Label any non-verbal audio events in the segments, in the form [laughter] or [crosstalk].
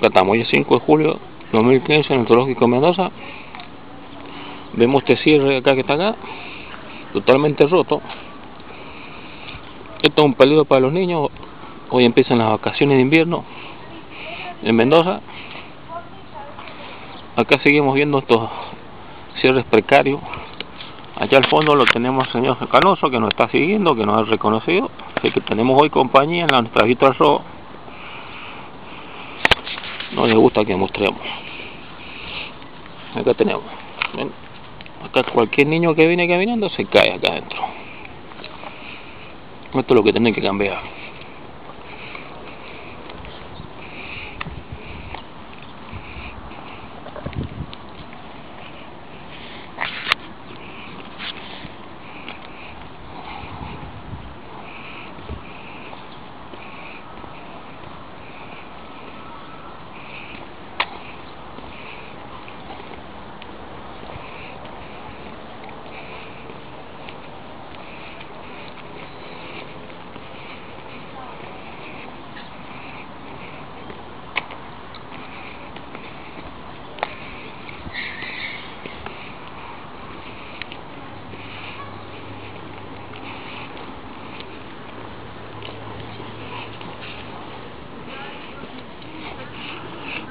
acá estamos, hoy es 5 de julio 2015 en el Zoológico Mendoza. Vemos este cierre acá que está acá, totalmente roto. Esto es un peligro para los niños. Hoy empiezan las vacaciones de invierno en Mendoza. Acá seguimos viendo estos cierres precarios. Allá al fondo lo tenemos el señor Canoso que nos está siguiendo, que nos ha reconocido. Así que tenemos hoy compañía en la nuestra vista rojo no les gusta que mostremos. Acá tenemos. ¿ven? acá cualquier niño que viene caminando se cae acá adentro. Esto es lo que tienen que cambiar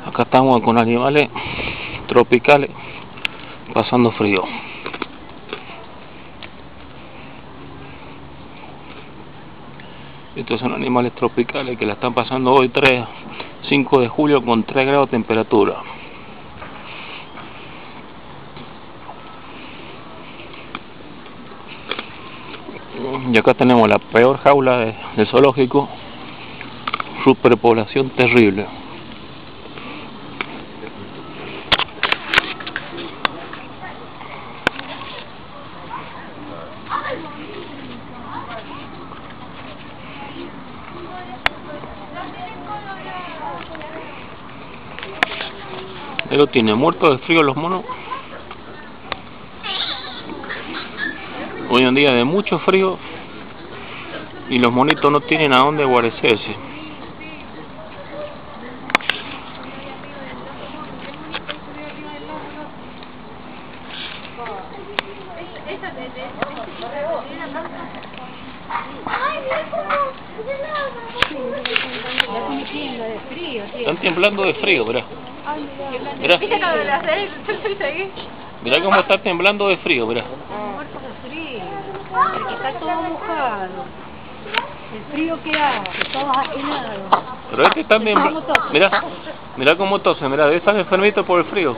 acá estamos con animales tropicales pasando frío. Estos son animales tropicales que la están pasando hoy 3 5 de julio con 3 grados de temperatura. Y acá tenemos la peor jaula de, del zoológico. Superpoblación terrible Ahí lo tiene, muerto de frío los monos. Hoy en día de mucho frío y los monitos no tienen a dónde guarecerse. Están temblando de frío, verá. Mirá. [laughs] Mirá cómo está temblando de frío, mirá. Porque está todo mojado. El frío que hace, todos helados. Pero este está temblando. Mirá, mirá cómo tose, mirá, están enfermitos por el frío.